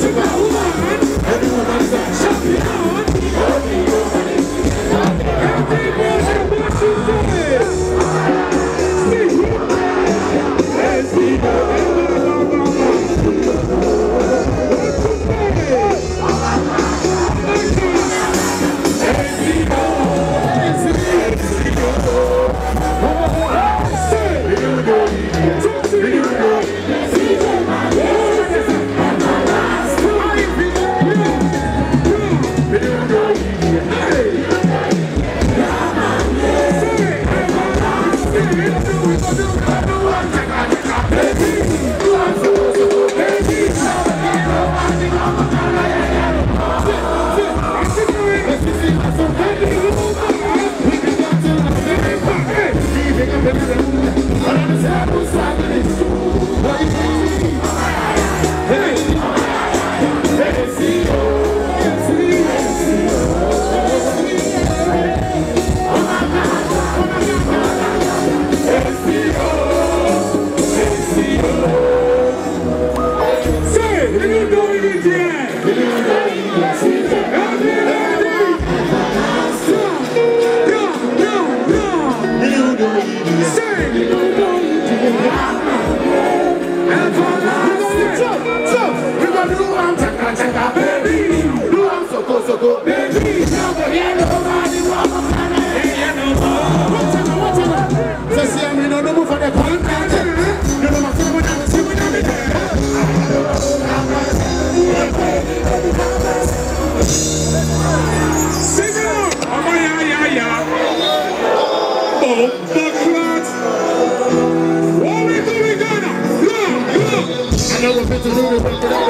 Música Little Dory Jack. Little Dory What we doing, gonna? Look, look. I know what bitches do, but